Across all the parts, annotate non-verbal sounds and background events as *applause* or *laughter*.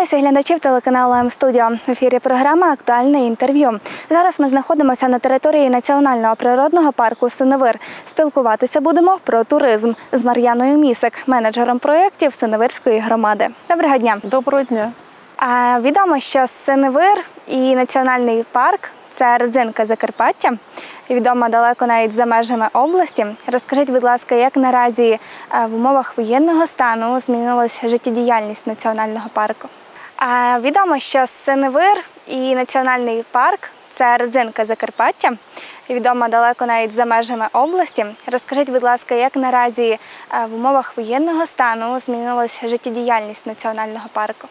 Вітаю всіх глядачів телеканалу М-студіо. В ефірі програма Актуальне інтерв'ю. Зараз ми знаходимося на території Національного природного парку Синевир. Спілкуватися будемо про туризм з Мар'яною Місик, менеджером проєктів Синевирської громади. Доброго дня. Доброго дня. А, відомо, що Синевир і національний парк це родзинка Закарпаття. Відома далеко навіть за межами області. Розкажіть, будь ласка, як наразі е, в умовах воєнного стану змінилася життєдіяльність національного парку? Відомо, що Синевир і національний парк це родзинка Закарпаття. Відома далеко навіть за межами області. Розкажіть, будь ласка, як наразі е, в умовах воєнного стану змінилася життєдіяльність національного парку?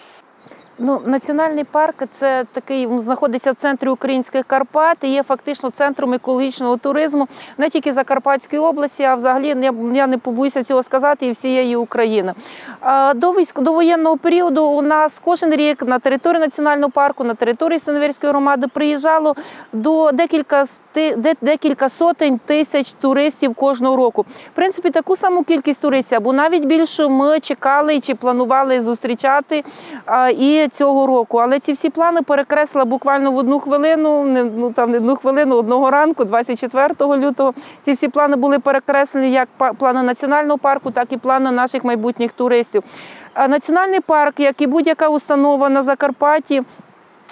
Ну, національний парк це такий знаходиться в центрі українських Карпат і є фактично центром екологічного туризму не тільки Закарпатської області, а взагалі я, я не побоюся цього сказати, і всієї України. До військ до воєнного періоду у нас кожен рік на території національного парку, на території Синевірської громади приїжджало до декілька декілька сотень тисяч туристів кожного року. В принципі, таку саму кількість туристів, або навіть більше ми чекали чи планували зустрічати і цього року. Але ці всі плани перекресла буквально в одну хвилину, не ну там не одну хвилину одного ранку, 24 лютого. Ці всі плани були перекреслені як плани національного парку, так і плани наших майбутніх туристів. Національний парк, як і будь-яка установа на Закарпатті.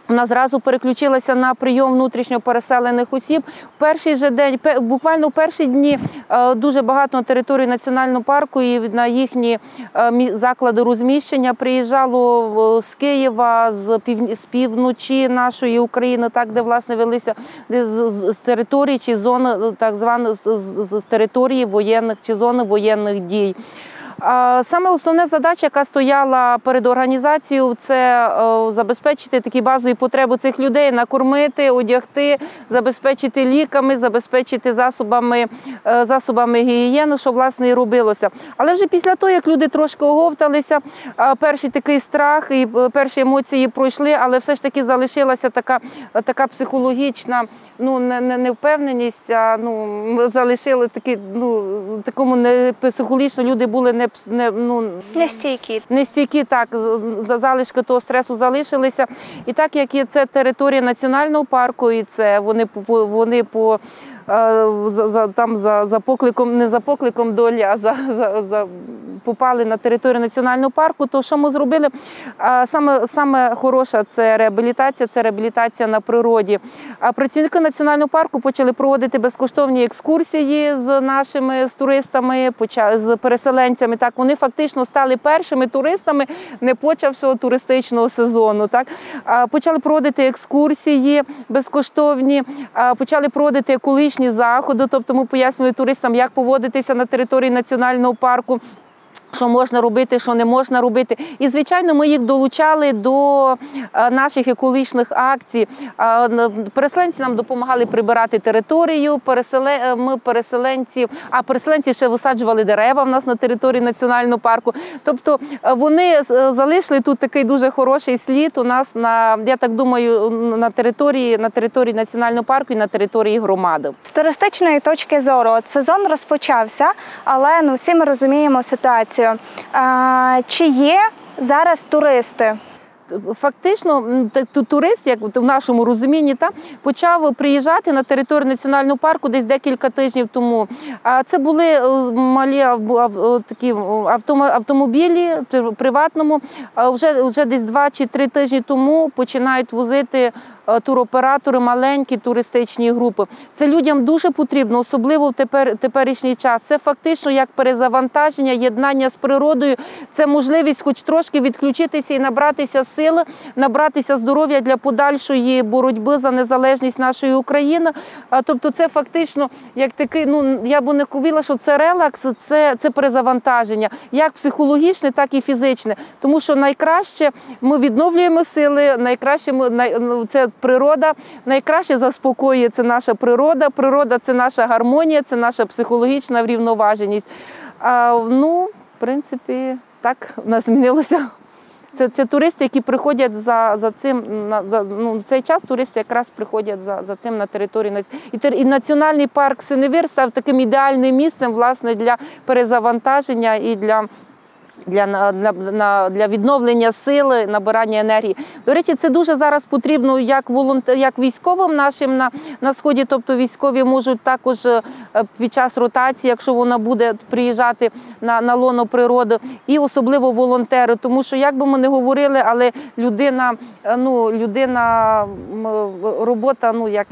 Вона зразу переключилася на прийом внутрішньо переселених осіб. В перший же день, буквально в перші дні, е, дуже багато на території національного парку і на їхні е, заклади розміщення приїжджало з Києва, з з півночі нашої України, так де власне велися з території чи зони, так званих з території воєнних чи зони воєнних дій. Саме основна задача, яка стояла перед організацією, це е, забезпечити такі базові потреби цих людей, накормити, одягти, забезпечити ліками, забезпечити засобами е, засобами гігієни, що власне і робилося. Але вже після того, як люди трошки оговталися, перший такий страх і е, перші емоції пройшли, але все ж таки залишилася така така психологічна ну, невпевненість. А ну, залишили такі, ну такому не психологічно люди були не не ну не стійкі. Не стійкі, так залишки того стресу залишилися. І так як є це територія національного парку, і це вони вони по за, за там за за покликом, не за покликом долі, а за за, за попали на територію національного парку. То що ми зробили? Саме саме хороша це реабілітація, це реабілітація на природі. А працівники національного парку почали проводити безкоштовні екскурсії з нашими з туристами, з переселенцями. Так вони фактично стали першими туристами, не почавшого туристичного сезону. Так почали проводити екскурсії безкоштовні, почали проводити екологічні заходи. Тобто, ми пояснювали туристам, як поводитися на території національного парку. Що можна робити, що не можна робити, і звичайно, ми їх долучали до е, наших екологічних акцій. Переселенці нам допомагали прибирати територію. Е, ми переселенців, а переселенці ще висаджували дерева в нас на території національного парку. Тобто е, вони залишили тут такий дуже хороший слід. У нас на я так думаю, на території на території національного парку і на території громади. З туристичної точки зору сезон розпочався, але ну всі ми розуміємо ситуацію. Чи є зараз туристи? Фактично, турист, як в нашому розумінні, та почав приїжджати на територію національного парку десь декілька тижнів тому. А це були е, малі такі автомобілі приватному. Вже вже десь два чи три тижні тому починають возити Е, туроператори, маленькі туристичні групи. Це людям дуже потрібно, особливо в тепер, теперішній час. Це фактично як перезавантаження, єднання з природою. Це можливість, хоч трошки відключитися і набратися сили, набратися здоров'я для подальшої боротьби за незалежність нашої України. Тобто, це фактично як такий. Ну я б не ковіла, що це релакс, це це перезавантаження, як психологічне, так і фізичне. Тому що найкраще ми відновлюємо сили, найкраще ми ну, це природа найкраще заспокоює це наша природа. Природа це наша гармонія, це наша психологічна врівноваженість. А, Ну, в принципі, так у нас змінилося. Це це туристи, які приходять за за цим на за ну цей час. Туристи якраз приходять за за цим на територію і, і національний парк Синевір став таким ідеальним місцем власне для перезавантаження і для для, для, для відновлення сили, набирання енергії. До речі, це дуже зараз потрібно як волонтер, як військовим нашим на, на сході. Тобто військові можуть також е, під час ротації, якщо вона буде приїжджати на, на лоно природи, і особливо волонтери. Тому що, як би ми не говорили, але людина, е, ну людина робота, ну як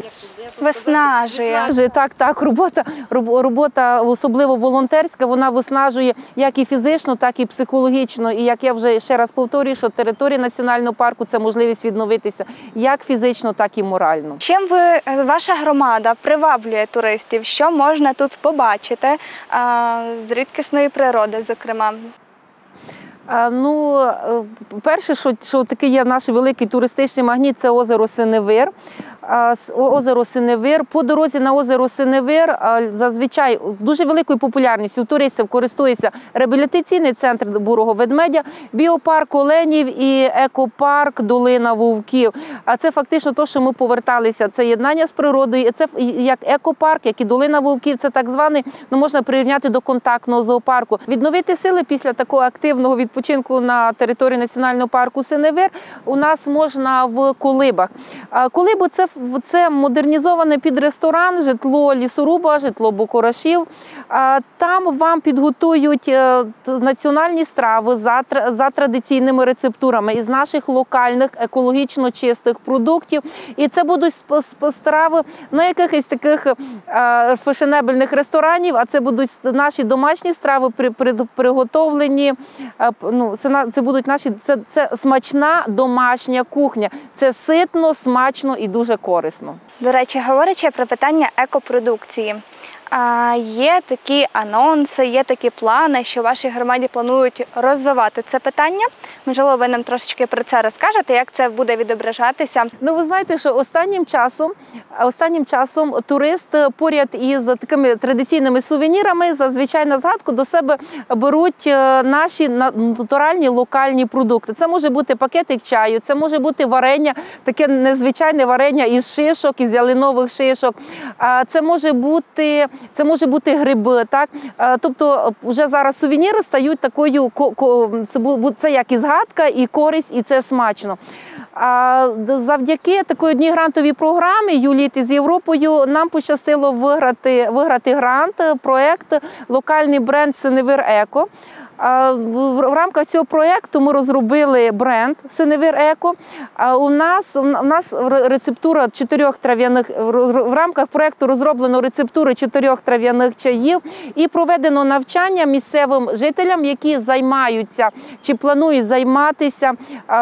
Виснажує. Виснажує, так, так. Робота, робота, особливо волонтерська, вона виснажує як і фізично, так і психологічно. І як я вже ще раз повторюю, що територія національного парку це можливість відновитися як фізично, так і морально. Чим ви е, ваша громада приваблює туристів? Що можна тут побачити е, з рідкісної природи, зокрема? Ну, е, перше, що, що таке є наш великий туристичний магніт, це озеро Синевир. Озеро Синевир. По дорозі на озеро Синевир зазвичай з дуже великою популярністю туристів користується реабілітаційний центр бурого ведмедя, біопарк Оленів і екопарк Долина Вовків. А це фактично те, що ми поверталися. Це єднання з природою. Це як екопарк, як і Долина Вовків. Це так званий, ну можна прирівняти до контактного зоопарку. Відновити сили після такого активного відпочинку на території національного парку Синевир у нас можна в колибах. Колибу це, це модернізоване під ресторан, житло лісоруба, житло бокорашів. Там вам підготують е, національні страви за, традиційними рецептурами із наших локальних екологічно чистих продуктів. І це будуть страви на якихось таких е, фешенебельних ресторанів, а це будуть наші домашні страви при, при, приготовлені. е, Ну, це, будуть наші це, це смачна домашня кухня. Це ситно, смачно і дуже. До речі, говорячи про питання екопродукції. Є такі анонси, є такі плани, що в вашій громаді планують розвивати це питання. Можливо, ви нам трошечки про це розкажете, як це буде відображатися. Ну, ви знаєте, що останнім часом, останнім часом турист поряд із такими традиційними сувенірами зазвичай на згадку до себе беруть е, наші на- натуральні локальні продукти. Це може бути пакетик чаю, це може бути варення, таке незвичайне варення із шишок, із ялинових шишок. Це може бути, це може бути гриби. Так, Е, тобто, вже зараз сувеніри стають такою ко- ко- це як і згадка, і користь, і це смачно. А завдяки такої одній грантовій програмі Юліти з Європою нам пощастило виграти, виграти грант, е, проект локальний бренд Синевир Еко. В рамках цього проєкту ми розробили бренд Синевир Еко. У нас, у нас рецептура чотирьох трав'яних в рамках проєкту розроблено рецептури чотирьох трав'яних чаїв і проведено навчання місцевим жителям, які займаються чи планують займатися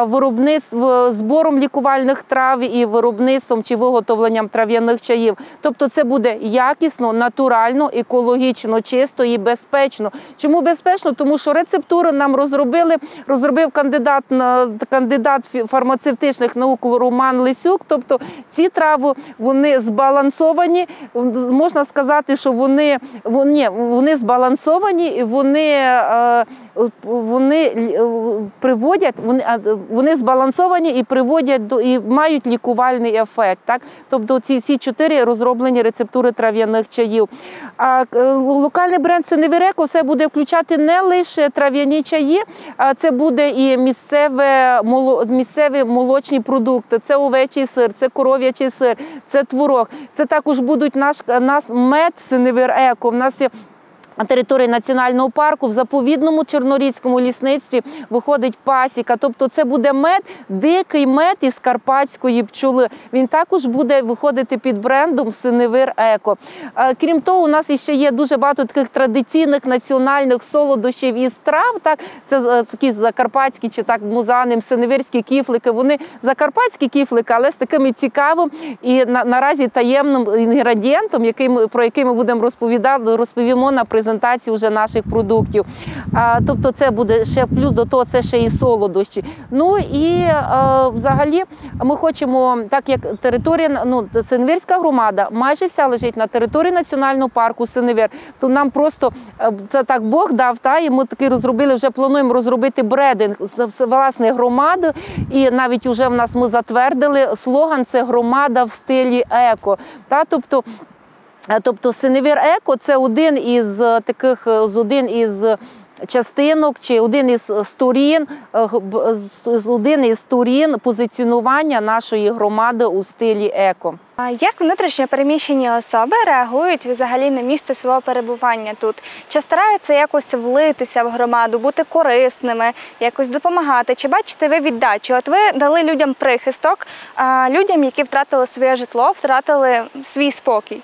виробництвом збором лікувальних трав і виробництвом чи виготовленням трав'яних чаїв. Тобто, це буде якісно, натурально, екологічно, чисто і безпечно. Чому безпечно? Тому що рецептуру нам розробили, розробив кандидат на кандидат фармацевтичних наук Роман Лисюк. Тобто ці трави вони збалансовані. Можна сказати, що вони вони, вони збалансовані і вони, е, вони е, приводять, вони, вони збалансовані і приводять до і мають лікувальний ефект. Так, тобто ці, ці чотири розроблені рецептури трав'яних чаїв. А е, локальний бренд Синевіреко все буде включати не лише трав'яні чаї, це буде і місцеве місцеві молочні продукти. Це овечий сир, це коров'ячий сир, це творог. Це також будуть наш нас мед синевир Еко. В нас є території національного парку в заповідному чорнорідському лісництві виходить пасіка. Тобто це буде мед, дикий мед із карпатської пчоли. Він також буде виходити під брендом Синевир Еко. Е, Крім того, у нас ще є дуже багато таких традиційних національних солодощів і страв. Так, це е, такі закарпатські чи так музаним, синевирські кіфлики. Вони закарпатські кіфлики, але з таким цікавим і на, наразі таємним інгредієнтом, який ми про який ми будемо розповідати, розповімо на презентації вже наших продуктів. А, тобто, це буде ще плюс до того, це ще і солодощі. Ну і е, взагалі ми хочемо, так як територія, ну Синевірська громада майже вся лежить на території національного парку Синевір, то нам просто е, це так Бог дав, та і ми таки розробили, вже плануємо розробити брединг з власне громади. І навіть вже в нас ми затвердили слоган це громада в стилі еко. Та тобто. Е, Тобто Синевір Еко це один із е, таких е, з один із частинок чи один із сторін, один із сторін позиціонування нашої громади у стилі еко. А як внутрішньо переміщені особи реагують взагалі на місце свого перебування тут? Чи стараються якось влитися в громаду, бути корисними, якось допомагати? Чи бачите ви віддачу? От ви дали людям прихисток, людям, які втратили своє житло, втратили свій спокій.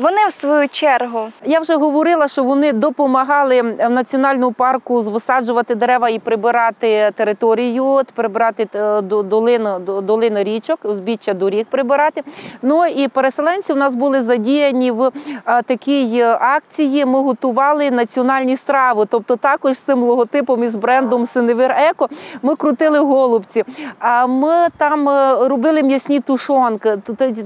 Вони в свою чергу Я вже говорила, що вони допомагали в національному парку висаджувати дерева і прибирати територію, прибирати е, до- долину, до- долину річок, узбіччя доріг прибирати. Ну і переселенці у нас були задіяні в такій е, акції. Ми готували національні страви, тобто також з цим логотипом і з брендом Синевир Еко ми крутили голубці. А ми там е, робили м'ясні тушонки.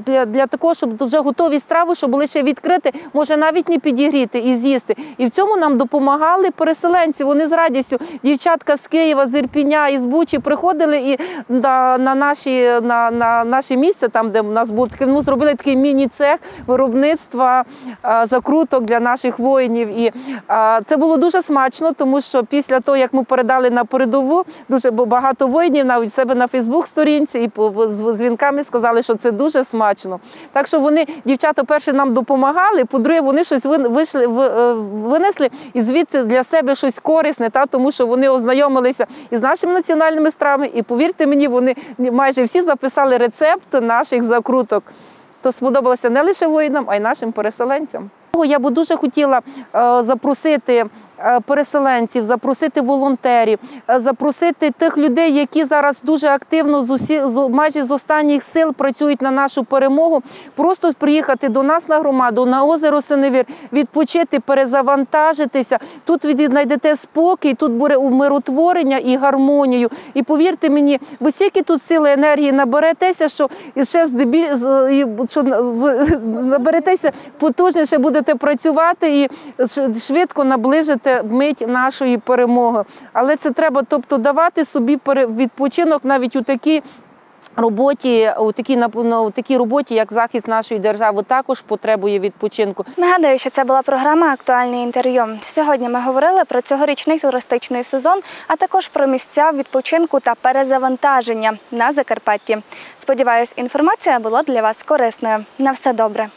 Для, для такого, щоб вже готові страви, щоб були ще відкрити, може навіть не підігріти і з'їсти. І в цьому нам допомагали переселенці. Вони з радістю, дівчатка з Києва, з Ірпіня і з Бучі приходили і на, на, наші, на, на наше місце, там де в нас був ну, зробили такий міні-цех виробництва а, закруток для наших воїнів. І а, це було дуже смачно, тому що після того, як ми передали на передову, дуже багато воїнів навіть себе на Фейсбук-сторінці і з дзвінками сказали, що це дуже смачно. Так що вони, дівчата, перше нам допомагали, по-друге, вони щось вийшли, е, винесли і звідси для себе щось корисне, та, тому що вони ознайомилися із нашими національними стравами, і повірте мені, вони майже всі записали рецепт наших закруток. То сподобалося не лише воїнам, а й нашим переселенцям. Я би дуже хотіла е, запросити переселенців, запросити волонтерів, е, запросити тих людей, які зараз дуже активно з усі з майже з останніх сил працюють на нашу перемогу. Просто приїхати до нас на громаду, на озеро Синевір, відпочити, перезавантажитися. Тут ви знайдете спокій, тут буде умиротворення і гармонію. І повірте мені, ви стільки тут сили енергії наберетеся, що ще здебіль що *laughs* наберетеся потужніше будете працювати і швидко наближите мить нашої перемоги. Але це треба, тобто, давати собі відпочинок навіть у такій. Роботі у такій нап- на- у такій роботі, як захист нашої держави, також потребує відпочинку. Нагадую, що це була програма Актуальне інтерв'ю. Сьогодні ми говорили про цьогорічний туристичний сезон, а також про місця відпочинку та перезавантаження на Закарпатті. Сподіваюсь, інформація була для вас корисною. На все добре.